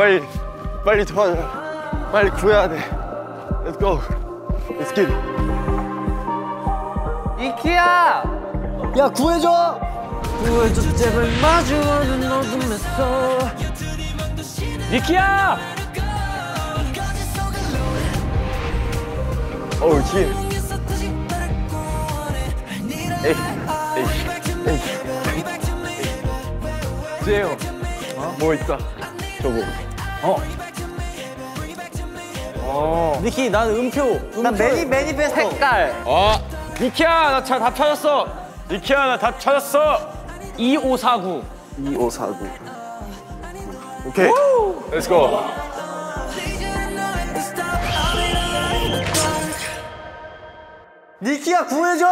빨리 빨리 도와줘. 빨리 구해야 돼. Let's go. Let's get it. 이키야! 야 구해줘. 구해줘 제발 마주하는 어둠에서 니키야! 어우 뒤에 에이 에이 에이 재영. 뭐 있어 저거 니키 난 음표 나 매니 매니페스토 색깔. 어, 니키야, 나다 찾았어. 니키야, 나다 찾았어. 2549. 2549 오케이. Let's go. 니키야 구해줘!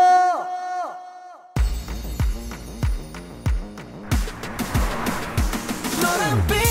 니키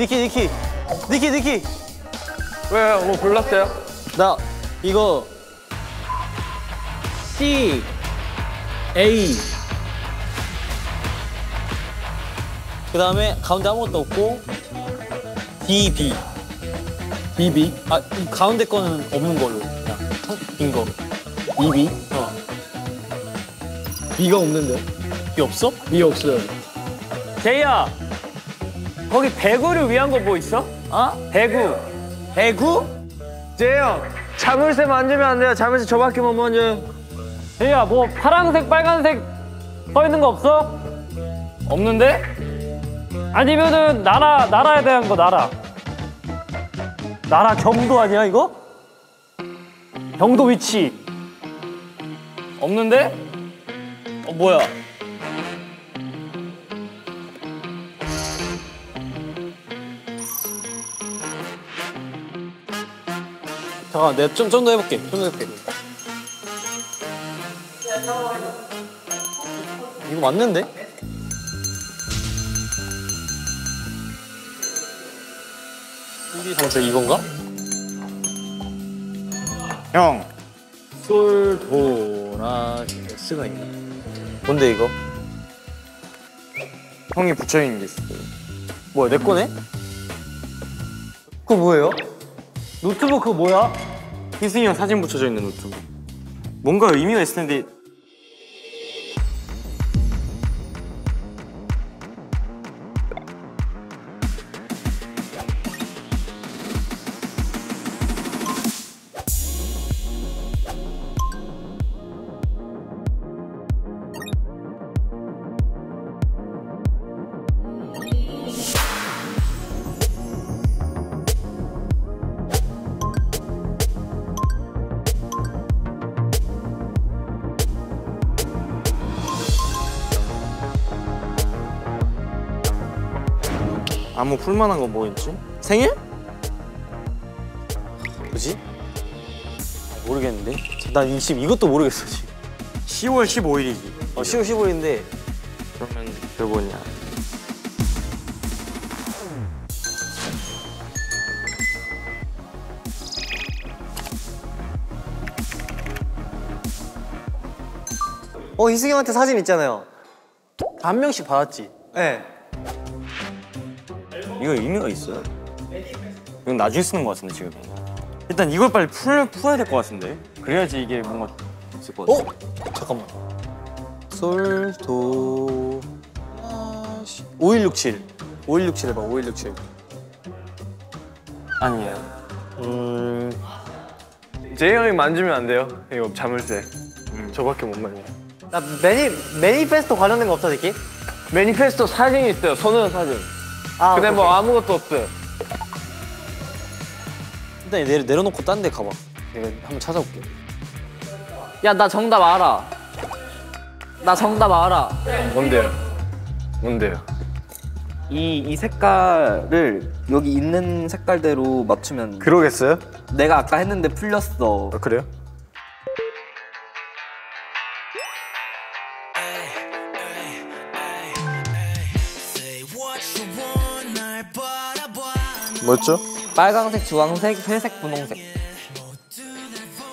니키 니키. 니키 니키. 왜요 뭐 골랐어요? 나 이거 C A. 그 다음에 가운데 아무것도 없고 D B. D B. 아이 가운데 거는 없는 걸로. 그냥 빈거. D B. 어. B가 없는데? B 없어? B 없어요. 제이야, 거기 배구를 위한 거 뭐 있어? 어? 배구. 배구? 재영 자물쇠 만지면 안 돼요 자물쇠 저밖에 못 만져요 제이야, 뭐 파란색, 빨간색 써 있는 거 없어? 없는데? 아니면은 나라 나라에 대한 거 나라. 나라 경도 아니야 이거? 경도 위치. 없는데? 어 뭐야 잠깐 내가 좀 좀 더 해볼게 좀 더 해볼게 이거 맞는데? 잠깐 이건가? 형 솔도나 S가 있네 뭔데 이거? 형이 붙여 있는 게 있어요 뭐야 내 거네? 그거 뭐예요? 노트북 그거 뭐야? 희승이 형 사진 붙여져 있는 노트북 뭔가 의미가 있을 텐데 아무 풀만한 거 뭐 있지? 생일? 뭐지? 모르겠는데? 나 이- 지금 이것도 모르겠어 지금 10월 15일이지 어, 10월 15일인데 그러면 그 뭐냐 어 희승이 형한테 사진 있잖아요 한 명씩 받았지? 네 이거 의미가 있어요? 이건 나중에 쓰는 거 같은데 지금. 일단 이걸 빨리 풀, 풀어야 될 것 같은데. 그래야지 이게 뭔가 있을 것 같아. 어? 잠깐만. 솔, 도... 아, 시- 5167 5167 해봐 5167 아니에요. 음... 제이 형이 만지면 안 돼요. 이거 자물쇠 저밖에 못 만져 나 매니, 매니페스토 관련된 거 없어 새끼? 매니페스토 사진이 있어요. 손은 사진 아, 근데 오케이, 뭐 오케이. 아무것도 없어요 일단 내려, 내려놓고 딴 데 가봐 내가 한번 찾아볼게 야 나 정답 알아 나 정답 알아. 뭔데요? 뭔데요? 이, 이 색깔을 여기 있는 색깔대로 맞추면 그러겠어요? 내가 아까 했는데 풀렸어. 아, 그래요? 뭐였죠? 빨강색, 주황색, 회색, 분홍색.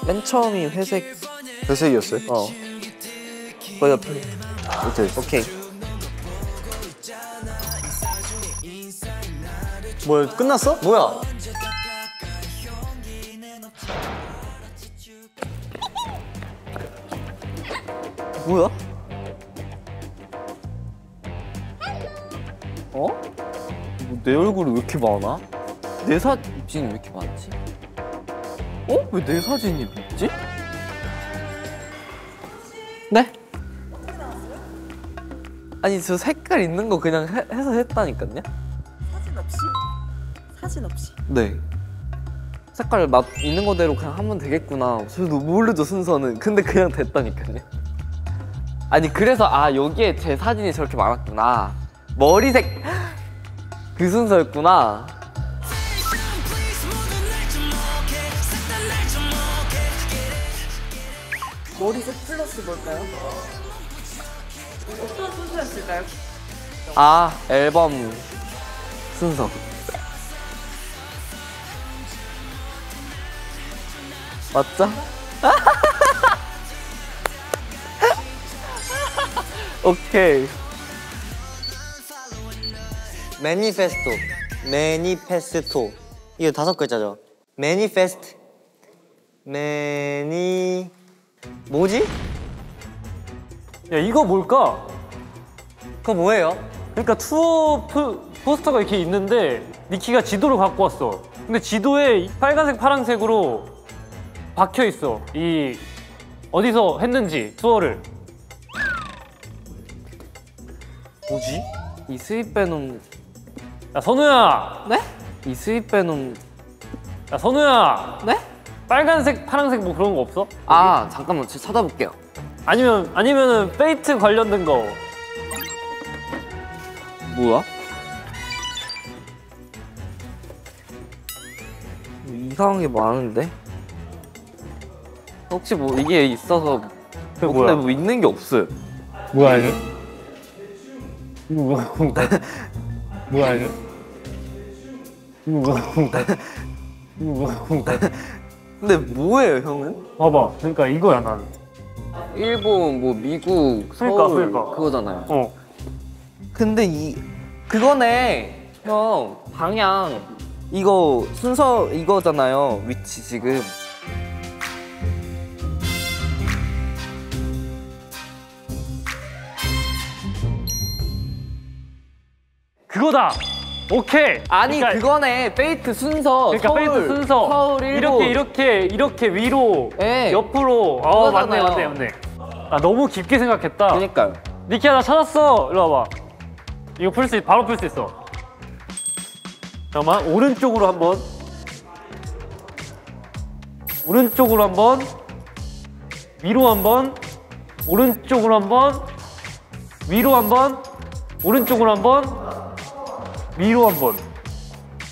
맨 처음이 회색. 회색이었어요? 어. 그 옆에. 오케이. 오케이. 뭐 끝났어? 뭐야? 뭐야? 어? 뭐내 얼굴이 왜 이렇게 많아? 내 사진이 왜 이렇게 많지? 어? 왜 내 사진이 있지? 네? 아니 저 색깔 있는 거 그냥 해, 해서 했다니까요? 사진 없이? 사진 없이? 네. 색깔 맛 있는 거대로 그냥 하면 되겠구나. 저도 모르죠 순서는. 근데 그냥 됐다니까요. 아니 그래서 아 여기에 제 사진이 저렇게 많았구나. 머리색 그 순서였구나. 머리색 플러스 뭘까요? 어떤 순서였을까요? 아 앨범 순서. 맞죠? 오케이. 매니페스토 매니페스토 이거 다섯 글자죠 Manifesto mani 뭐지? 야 이거 뭘까? 그거 뭐예요? 그러니까 투어 프, 포스터가 이렇게 있는데 니키가 지도를 갖고 왔어. 근데 지도에 이 빨간색, 파란색으로 박혀 있어. 이 어디서 했는지 투어를. 뭐지? 이 Sweet Venom 야 선우야, 네? 이 Sweet Venom 야 선우야. 네? 빨간색, 파란색 뭐 그런 거 없어? 아 잠깐만 제가 찾아볼게요. 아니면 아니면은 Fate 관련된 거. 뭐야? 이상한 게 많은데? 혹시 뭐 이게 있어서 뭐? 근데 뭐 있는 게 없어요. 뭐야 이거? 이거 뭐야? 뭐야 이거? 이거 뭐야? 이거 뭐야? 근데 뭐예요 형은? 봐봐. 그러니까 이거야 나는. 일본 뭐 미국 서울 그러니까, 그러니까. 그거잖아요. 어. 근데 이 그거네 형 방향 이거 순서 이거잖아요 위치 지금 그거다. 오케이. 아니 그러니까, 그거네 Fate 순서 그러니까 서울 Fate 순서 서울 일본 이렇게 이렇게 이렇게 위로 예. 옆으로. 어 맞네. 맞네 맞네. 아 너무 깊게 생각했다. 그러니까요 니키야 나 찾았어. 일로 와봐. 이거 풀 수 바로 풀 수 있어. 잠깐만 오른쪽으로 한번. 오른쪽으로 한번. 위로 한번. 오른쪽으로 한번. 위로 한번. 오른쪽으로 한번. 위로 한 번.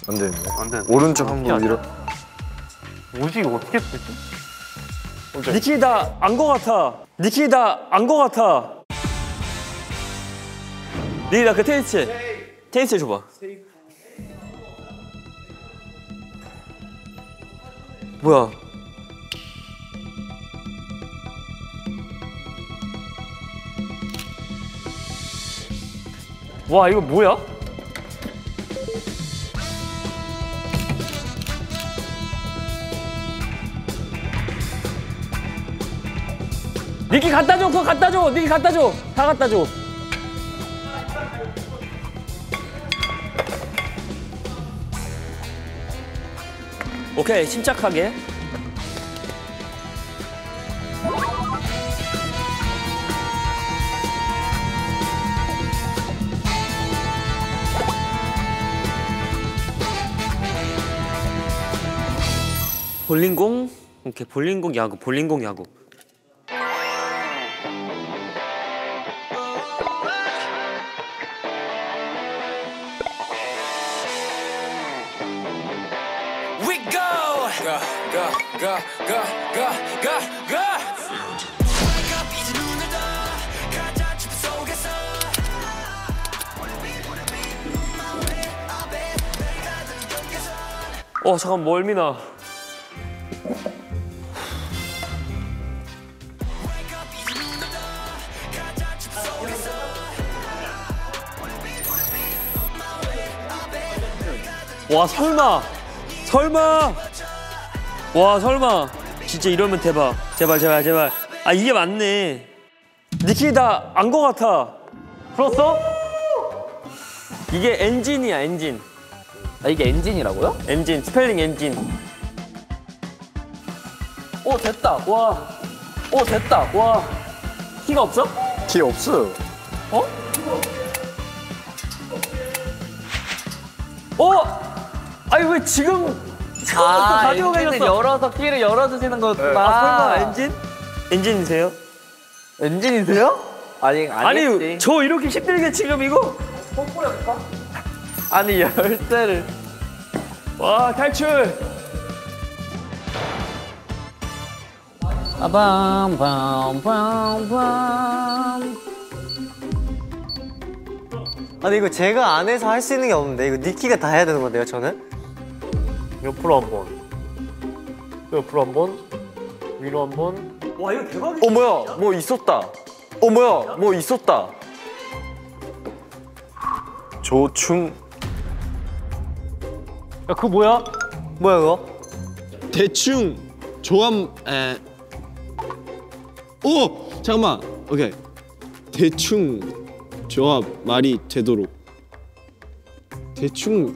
안 되는데. 안 돼. 오른쪽 한 번 위로. 뭐지 이거 어떻게 풀지? 니키 다안 거 같아. 니키 다안 거 같아. 니키 나그 테니스. 테니스 줘봐. 뭐야? 와 이거 뭐야? 니키 갖다 줘, 그거 갖다 줘, 니키 갖다 줘, 다 갖다 줘. 오케이 침착하게. 볼링공? 오케이 볼링공 야구 볼링공 야구 어 잠깐 멀미나. 와 설마 설마 와 설마 진짜 이러면 대박 제발 제발 제발 아 이게 맞네 니키 다 안 거 같아 풀었어? 이게 엔진이야 엔진 아 이게 엔진이라고요? 엔진 스펠링 엔진 오 됐다. 와. 오 됐다. 와. 키가 없어? 키 없어요. 어? 아니 왜 지금 아 가지고 엔진을 계셨어? 열어서 키를 열어주시는 거구나. 아 설마 엔진? 엔진이세요? 엔진이세요? 아니 아니겠지. 아니 저 이렇게 힘들게 지금 이거 아니 열쇠를. 와 탈출 아니 이거 제가 안에서 할 수 있는 게 없는데 이거 니키가 다 해야 되는 건데요 저는? 옆으로 한 번. 옆으로 한 번. 위로 한 번. 어 뭐야 뭐 있었다 어 뭐야 뭐 있었다 조충 야, 그거 뭐야? 뭐야 그거? 대충 조합 에. 오 잠깐만 오케이 대충 조합 말이 되도록 대충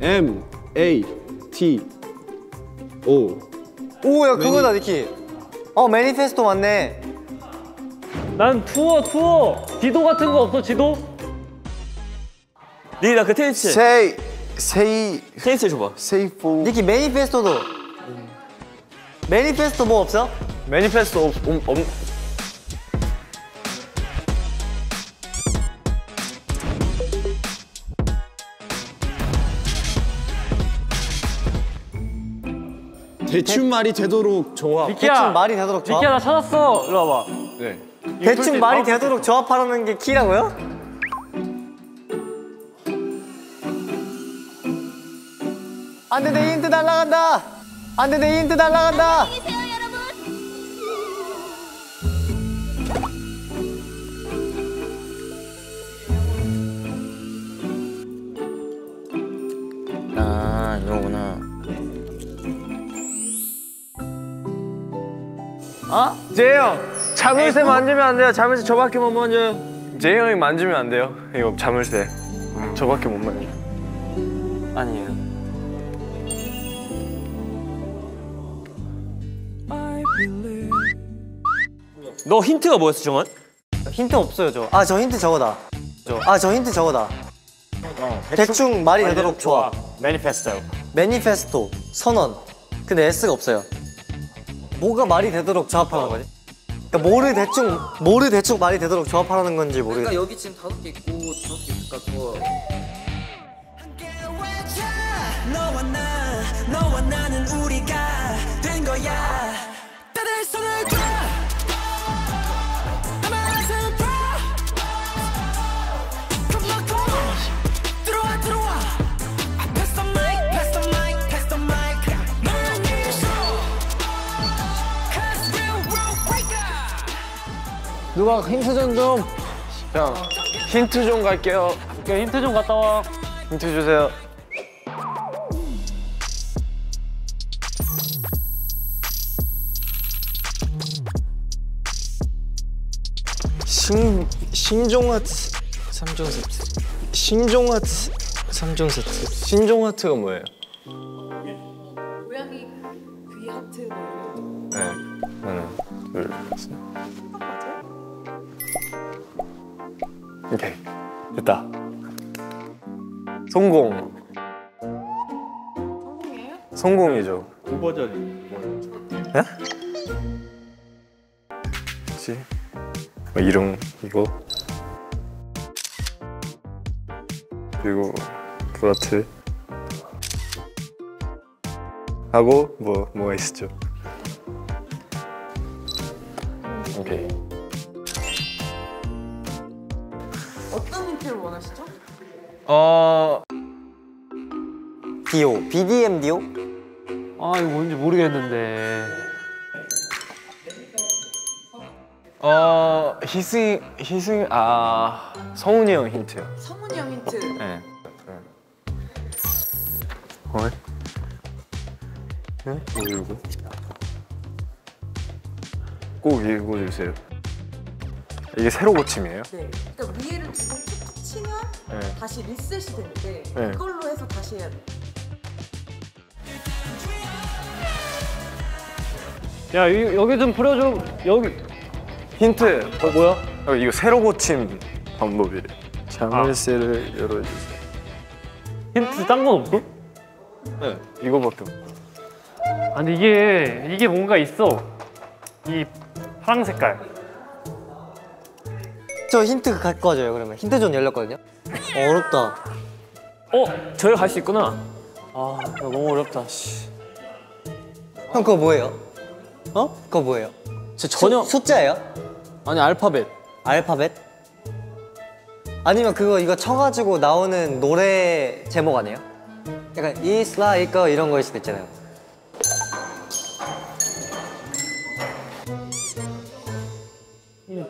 M A T O. 오야 그거다 니키. 어 매니페스토 맞네. 난 투어, 투어. 지도 같은 거 없어, 지도? 니나 그 테니스. 세이 세이. 테니스 줘봐. 세이포. 니키 매니페스토도. 매니페스토 뭐 없어? 매니페스토 없, 없, 없 대충 말이 되도록 조합 미키야. 대충 말이 되도록 조합 미키야, 나 찾았어. 일로 와봐. 네. 대충 말이 되도록 조합하라는 게 키라고요? 안돼 내 힌트 날라간다 안돼 내 힌트 날라간다 제이 형 자물쇠 만지면 안 돼요. 자물쇠 저밖에 못 만져요. 형이 만지면 안 돼요. 이거 자물쇠. 저밖에 못 만져. 아니에요. 너 힌트가 뭐였어 정원? 힌트 없어요 저 아 저 힌트 저거다. 아저 힌트 저거다. 대충 말이 되도록 조합 매니페스토. 매니페스토 선언. 근데 S가 없어요 뭐가 말이 되도록 조합하는 거지? 그러니까 뭐를 대충 뭐를 대충 말이 되도록 조합하라는 건지 모르겠어 그러니까 여기 지금 다섯 개 있고 다섯 개 있으니까 그거. 너와 나, 너와 누가 힌트 좀 좀. 형 힌트 좀 갈게요. 오케이, 힌트 좀 갔다 와. 힌트 주세요. 신 신종하트 3종 세트. 신종하트 3종 세트. 신종하트가 뭐예요? 하고 뭐 뭐가 있었죠? 오케이. 어떤 힌트를 원하시죠? 어 디오 BDM 디오? 아 이거 뭔지 모르겠는데. 어, 희승 희승 아 성훈이 형 힌트요. 성훈이 형 힌트. 이거? 꼭 읽어주세요. 이게 새로 고침이에요? 네. 그러니까 위에를 두고 툭툭 치면 네. 다시 리셋이 되는데 네. 그걸로 해서 다시 해야 돼. 야 이- 여기 좀 풀어줘. 여기. 힌트. 어 뭐야? 어, 이거 새로 고침 방법이래. 자물쇠를 열어주세요. 힌트 딴 건 없어? 네, 이거밖에 없. 아니 이게 이게 뭔가 있어. 이 파랑 색깔. 저 힌트 갖고 와줘요 그러면 힌트 존 열렸거든요 어, 어렵다 어 저기 갈수 있구나. 아 너무 어렵다. 씨. 형 그거 뭐예요? 어? 그거 뭐예요? 저 전혀 수, 숫자예요? 아니 알파벳. 알파벳? 아니면 그거 이거 쳐가지고 나오는 노래 제목 아니에요? 약간 It's like 이런 거일 수도 있잖아요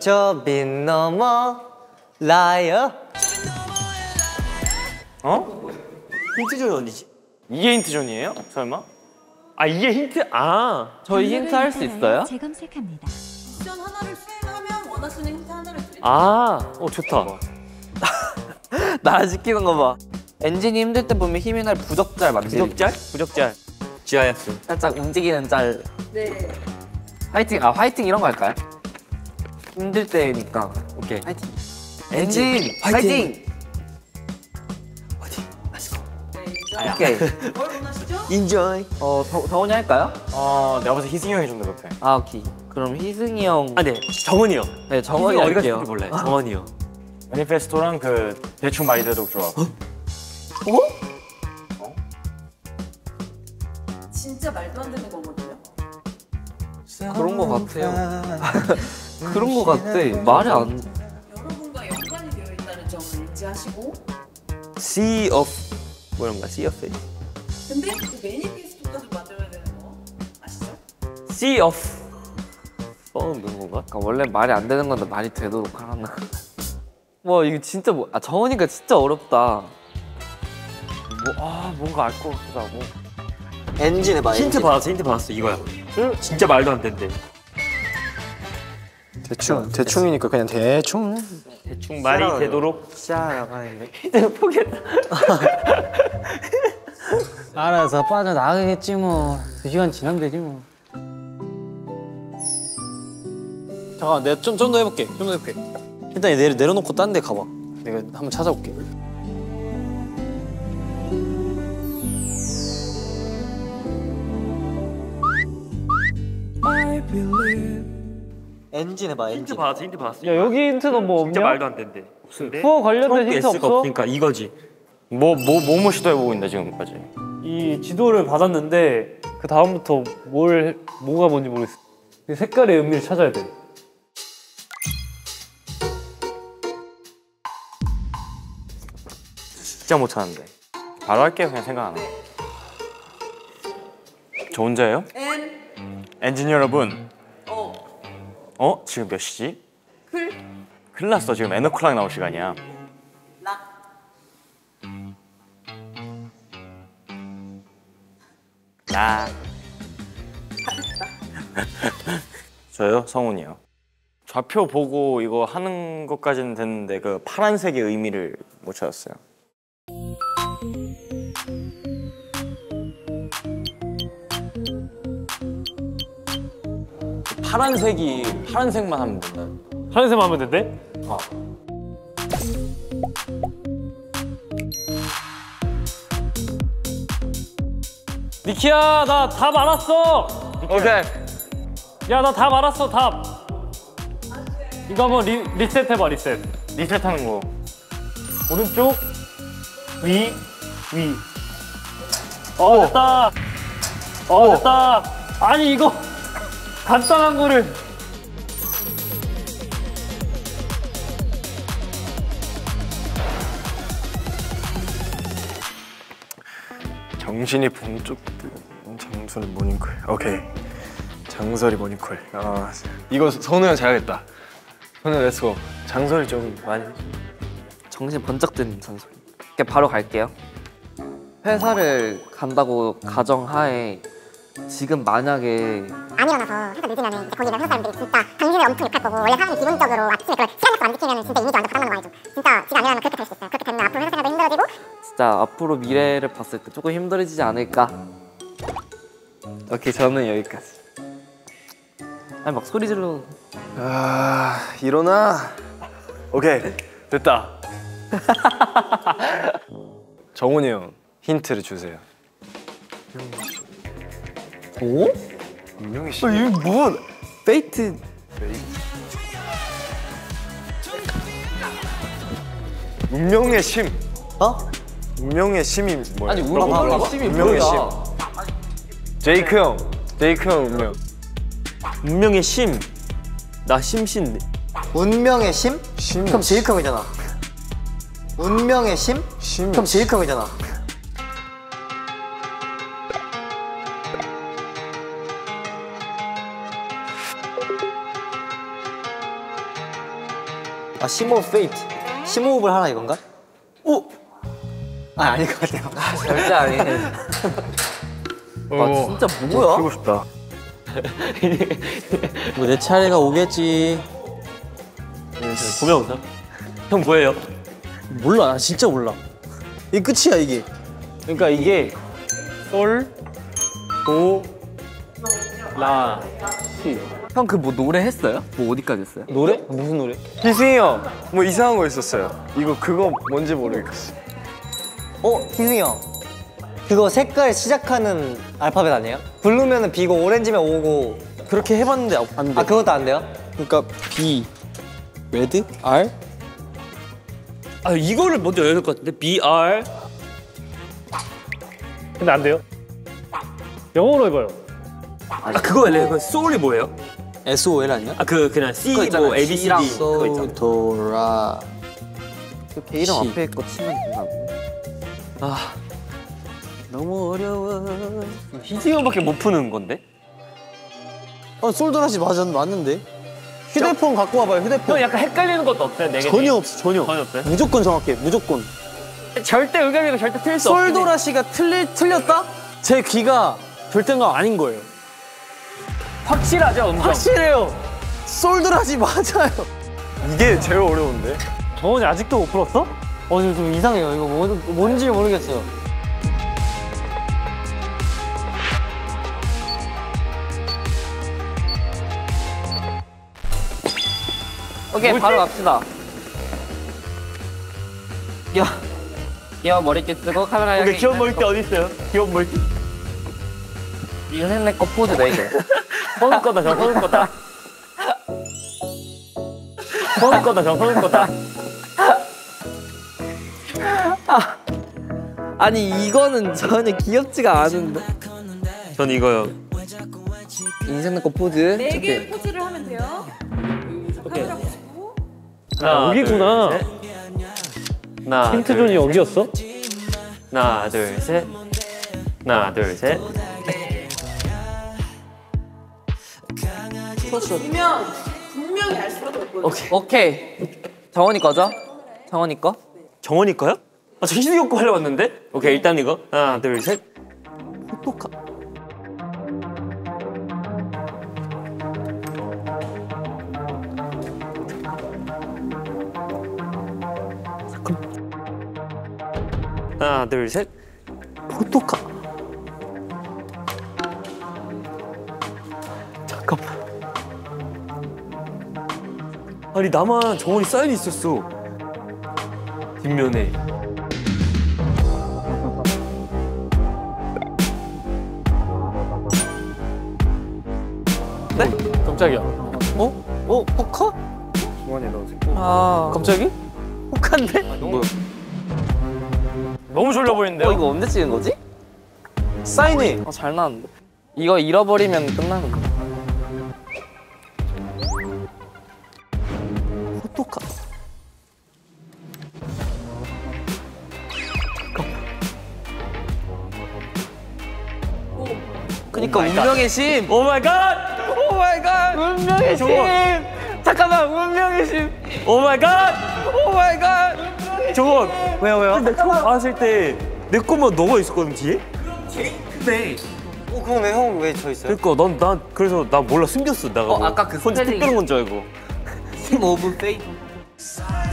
저빛 넘어 liar 어? 힌트 존이 어디지? 이게 힌트존이에요? 설마? 아 이게 힌트 아. 저희 힌트 할 수 있어요? 재검색합니다. 미션 하나를 수행하면 원하시는 힌트 하나를 드릴게요. 아, 어 좋다. 나 지키는 거 봐. 엔진이 힘들 때 보면 힘이 날 부적잘 만들기. 부적짤? 부적짤. GIF. 살짝 움직이는 짤. 네. 화이팅. 아 화이팅 이런 거 할까요? 힘들 때니까. 오케이. 화이팅. 엔진 화이팅. 네, 인정. 오케이. 뭘 원하시죠? 인조이. 어 더, 성훈이 할까요? 어 내가 봐서 희승이 형이 좀더 급해. 아 오케이. 그럼 희승이 형. 아 네. 정원이 형. 네 정원이 어디 할게요. 갔을지 몰라요. 정원이 형. 매니페스토랑 그 대충 말이 돼도 좋아. 진짜 말도 안 되는 거거든요. 그런 거 같아요. 그런 거 같아. 말이 안. 여러분과 연관이 되어 있다는 점을 인지하시고 Sea of 뭐란가? Sea of Face. 근데 그 매니페스토까지 만들어야 되는 거 아시죠? Sea of Foam 이런 건가? 그러니까 원래 말이 안 되는 건데 말이 되도록 하나. 와 이거 진짜 뭐? 아 정원이가 진짜 어렵다. 뭐, 아 뭔가 알 것 같기도 하고. 엔진 해봐 힌트 받았어. 힌트 받았어. 이거야. 진짜 말도 안 된대. 대충 대충이니까 그냥 대충. 대충 말이 되도록. 알아서 빠져나가겠지 뭐. 두 시간 지나면 되지 뭐. 잠깐 내가 좀 좀 더 해볼게. 좀 더 해볼게. 일단 얘 내려 내려놓고 딴 데 가봐. 내가 한번 찾아볼게. 엔진 해봐 엔진 힌트 받았어. 힌트 받았어. 야 여기 힌트는 뭐 진짜 없냐? 말도 안 된대. 후어 관련된 힌트 S가 없어? 없으니까 이거지. 뭐뭐뭐 시도해보고 있는데 지금까지. 이 지도를 받았는데 그 다음부터 뭘 뭐가 뭔지 모르겠어. 그 색깔의 의미를 찾아야 돼. 진짜 못하는데. 바로 할게요 그냥 생각 안 하고. 저 혼자예요? N 엔진 여러분. 어 어? 지금 몇 시지? 클 큰일 났어 지금 에너클락 나올 시간이야. 락 나. 저요? 성훈이요. 좌표 보고 이거 하는 것까지는 됐는데 그 파란색의 의미를 못 찾았어요. 파란색이 파란색만 하면 된다. 하얀색 하면 된대? 어. 니키야 나 답 알았어. 오케이. 야 나 답 알았어 답. 이거 한번 리, 리셋 해봐 리셋. 리셋하는 거. 오른쪽 위 위. 어 됐다. 어 됐다. 아니 이거 간단한 거를. 정신이 번쩍 든 잔소리 모닝콜. 오케이. 잔소리 모닝콜. 아 이거 선우 형 잘하겠다. 선우 let's go. 잔소리 좀 많이. 정신 번쩍 든. 이렇게 바로 갈게요. 회사를 간다고 가정하에 지금 만약에 안 일어나서 회사 늦으면 이제 거기 있는 회사 사람들이 진짜 당신을 엄청 욕할 거고 원래 사람이 기본적으로 아침에 그런 시간 약속 안 지키면 진짜 이미지 완전 바닥나는 거 알죠? 진짜 지가 안 일어나면 그렇게 될 수 있어요 그렇게 되면 앞으로 회사 생활도 힘들어지고 진짜 앞으로 미래를 봤을 때 조금 힘들어지지 않을까. 오케이 저는 여기까지. 아니 막 소리 질러. 아 일어나. 오케이 됐다. 성훈이 형 힌트를 주세요. 오? 운명의 씨. 이거 뭐? Fate. 운명의 심. 어? 운명의 심이 뭐야? 아니 운명의 심이 운명의 뭐야? 제이크 형. 제이크 형 운명. 운명의 심. 나 심신데. 운명의 심? 심. 그럼 제이크 형이잖아 운명의 심? 심. 그럼 제이크 형이잖아 아 심호 fate 심호흡을 하나 이건가? 오! 아 아닐 것 같아요 절대 아니. 와 진짜 뭐야? 키고 싶다. 뭐 내 차례가 오겠지. 보면 오자. 형 뭐예요? 몰라, 나 진짜 몰라. 이 끝이야 이게. 그러니까 이게 솔, 도, 라, 시. 형그 뭐 노래 했어요? 뭐 어디까지 했어요? 노래? 무슨 노래? 희승이 형. 뭐 이상한 거 있었어요. 이거 그거 뭔지 모르겠어. 어? 희승이 형 그거 색깔 시작하는 알파벳 아니에요? 블루면은 B고 오렌지면 O고 그렇게 해봤는데 안 돼. 아 그것도 안 돼요? 그러니까 B, 레드, R. 아 이거를 먼저 해야 될 것 같은데. B R. 근데 안 돼요. 영어로 해봐요. 아 그거 할래? 그 소울이 뭐예요? S O L 아니야? 아 그 그냥 C 그거 있잖아요. 뭐 A B C D C랑 그거 있잖아. 도라. 걔 이름 시. 앞에 거 치면 된다. 아 너무 어려워. 희승이 형밖에 못 푸는 건데? 어 솔도라시 맞았 맞는데. 휴대폰 갖고 와봐요. 휴대폰. 형 약간 헷갈리는 것도 없어요? 네 개. 전혀 없어 전혀. 전혀 없어요? 무조건 정확해 무조건. 절대 의견이고 절대 틀릴 수 없어. 솔도라시가 틀리 틀렸다? 제 귀가 절대가 아닌 거예요. 확실하죠, 음성. 확실해요. 솔도라시 맞아요. 이게 제일 어려운데. 정원이 아직도 못 풀었어? 어, 좀 이상해요. 이거 뭐, 뭔지 모르겠어요. 오케이 바로 갑시다. 귀여워. 귀여운 머리띠 쓰고 카메라 향해. 귀여운 머리띠 어디 있어요? 귀여운 머리띠. 이거 내거 포즈 네 개. 서는 거다, 저 서는 거다. 서는 거다, 저 서는 거다. 아니 이거는 전혀 귀엽지가 않은데. 전 이거요. 인생 내거 포즈. 네 이렇게. 개의 포즈를 하면 돼요. 아, 여기구나. 둘, 셋. 하나, 힌트 둘, 존이 여기였어? 하나, 둘, 셋. 하나, 둘, 셋. 분명 분명히 알 수밖에 없거든요. 오케이. 오케이. 정원이 거죠? 정원이 거? 정원이 거요? 아, 저 희승이 형거 하려고 왔는데? 오케이, 일단 이거. 하나, 둘, 셋. 하나, 둘, 셋. 포토카. 아니 나만 정원이 사인이 있었어. 뒷면에. 깜짝이야. 어? 어? 포카? 주머니에 넣으세요. 아. 갑자기? 포카인데? 너무 너무 졸려 보이는데요? 어 이거 언제 찍은 거지? 사인해. 어잘 나왔는데. 이거 잃어버리면 끝나는 거. 그니까 운명의 심. Oh my god! Oh my god. 운명의 심. 잠깐만 운명의 심. Oh my god! Oh my god. 저거 왜요 왜요? 근데 처음 봤을 때내 거만 너가 있었거든 뒤에? 어 그러면 형왜 저 있어요? 그니까 난, 난 그래서 나 몰라 숨겼어 내가 어, 뭐. 아까 그 혼자. 특별한 건 줄 알고 team of. 사인!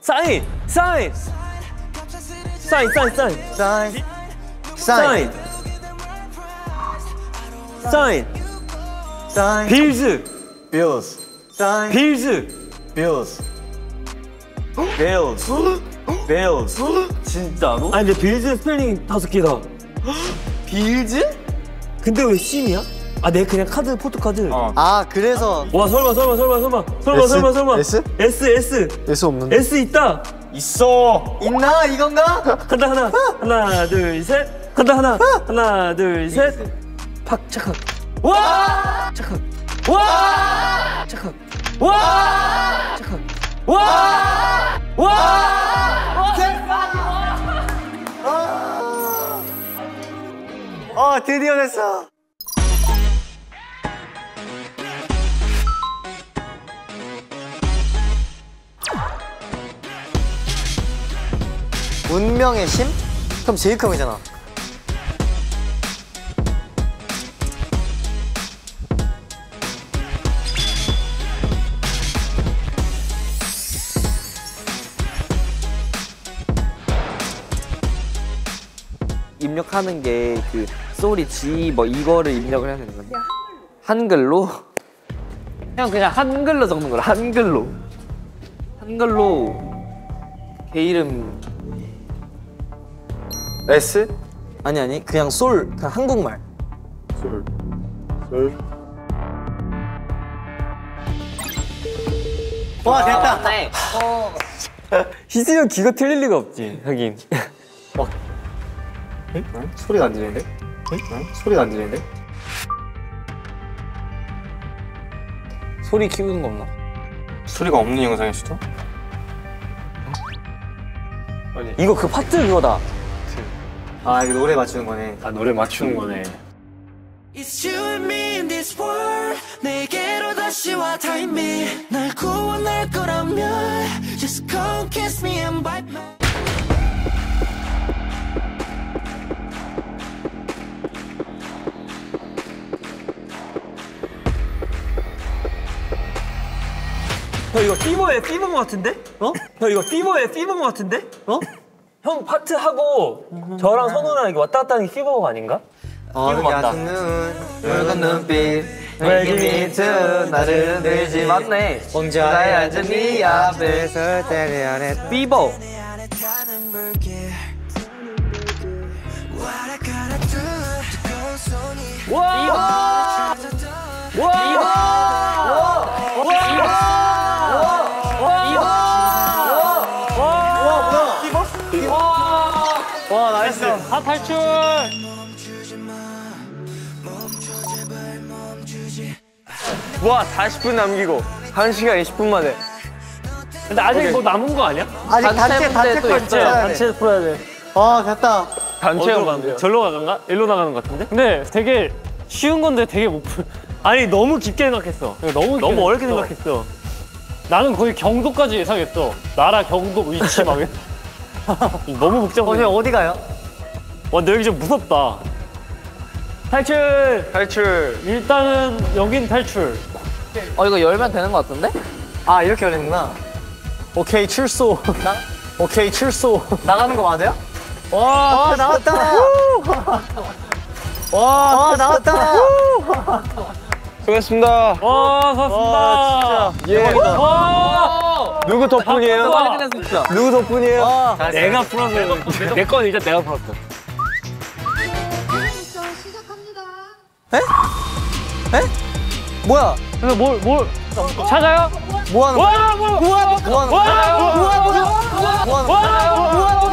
사인! 사인 사인 사인 사인. 사인. 사인. 사인. 빌즈 빌스 사인. 빌즈. 빌스 베일즈. 베일즈 진짜로? 아니 근데 빌즈 스펠링 다섯 개다. 빌즈? 근데 왜 심이야? 아 내가 그냥 카드 포토 카드. 아 그래서 와 설마 설마 설마. 설마 설마 S? 설마 설마. S? S S. S 없는데? S 있다 있어. 있나? 이건가? 간다 하나. 하나 둘셋. 간다 하나. 하나 둘셋. 박착각. 와! 착각. 와! 착각. 와! 착각. 어 드디어 됐어. 운명의 심? 그럼 제일 형이잖아. 입력하는 게 그 소리 G 뭐 이거를 입력을 해야 되는 건데. 한글로? 그냥 그냥 한글로 적는 거라. 한글로. 한글로. 개 이름 S 아니 아니 그냥 솔 그냥 한국말. 솔와 됐다. 네. 희승이 귀가 틀릴 리가 없지 하긴 응? 소리가 안 들리는데 응? 소리가 안 들리는데 소리 키우는 거 없나? 소리가 없는 영상일 수도? 아니 이거 그 파트 그거다 아 이거 노래 맞추는 거네. 아 노래 맞추는 거네 It's you and me in this world 내게로 다시 와 time me 날 구원할 거라면 Just come kiss me and bite my 형 이거 피버에 피버인 것 같은데? 어? 형 이거 피버에 피버인 것 같은데? 어? 형 파트 하고 저랑 선우랑 이게 왔다 갔다 하는 게 피버가 아닌가? 어, 이거 맞다. 붉은 눈빛, 웨기미트 나를 흔들지? 맞네. 혼자에 앉은 네 앞에 설 때를 안에 비버 타는 불길 What I gotta do 뜨거운 손이 와! 와 나이스 아 탈출 와 40분 남기고 1시간 20분 만에 근데 아직 뭐 남은 거 아니야? 아직 단체 단체. 있어요 단체 풀어야 돼와 됐다 단체형 가는데요? 절로 가는가? 일로 나가는 것 같은데? 근데 되게 쉬운 건데 되게 못 풀. 아니 너무 깊게 생각했어. 너무 너무 어렵게 생각했어. 생각했어 나는 거의 경도까지 예상했어. 나라 경도 위치 막. 너무 복잡해. 어제 어디 가요? 와, 근데 여기 좀 무섭다. 탈출. 탈출 일단은 여긴 탈출. 어 이거 열면 되는 거 같은데? 아 이렇게 열리는구나 오케이 출소 나 오케이 출소 나가는 거 맞아요? 와 와 나왔다 와, 와 나왔다 수고했습니다 와, 섰습니다. 예 와, 누구 덕분이에요? 진짜 누구 덕분이에요? 내가 풀었어. 내 건 일단 내가 풀었어. 에? 에? 뭐야? 뭘, 뭘 찾아요? 뭐 하는 거야? 뭐 하는 거야? 뭐 하는 거야? 뭐, 뭐 하는 거야? 뭐, 뭐 하는 거야?